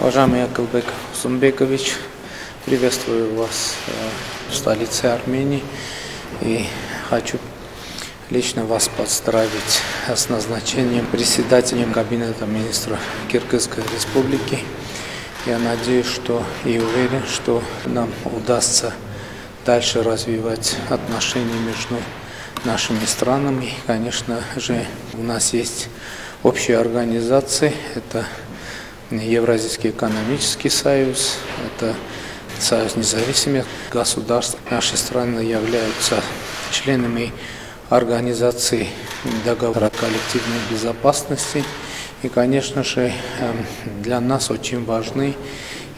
Уважаемый Яковбек Сумбекович, приветствую вас э, в столице Армении и хочу лично вас поздравить с назначением председателем Кабинета министров Киргизской Республики. Я надеюсь, что и уверен, что нам удастся дальше развивать отношения между нашими странами. Конечно же, у нас есть общие организации. Это Евразийский экономический союз, это Союз независимых государств. Наши страны являются членами организации договора коллективной безопасности. И, конечно же, эм, для нас очень важны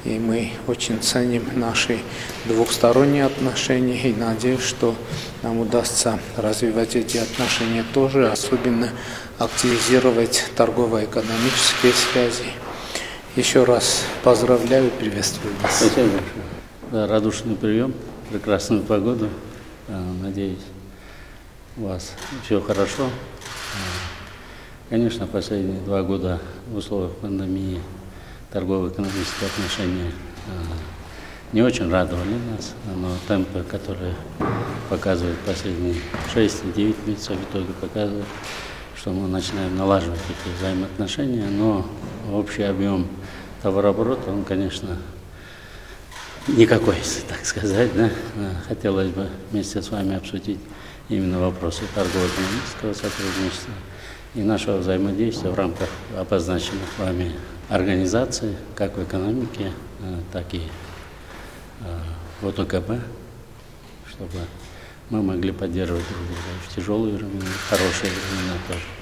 и мы очень ценим наши двухсторонние отношения и надеюсь, что нам удастся развивать эти отношения тоже, особенно активизировать торгово-экономические связи. Еще раз поздравляю приветствую вас. Спасибо большое. Да, радушный прием, прекрасную погоду. Надеюсь, у вас все хорошо. Конечно, последние два года в условиях пандемии торгово-экономические отношения не очень радовали нас, но темпы, которые показывают последние 6-9 месяцев, в итоге показывают, что мы начинаем налаживать эти взаимоотношения, но общий объем товарооборота, он, конечно, никакой, если так сказать. Да? Хотелось бы вместе с вами обсудить именно вопросы торгово-экономического сотрудничества и нашего взаимодействия в рамках обозначенных вами организаций, как в экономике, так и в ОТКБ, чтобы мы могли поддерживать друг друга в тяжелые времена, в хорошие времена тоже.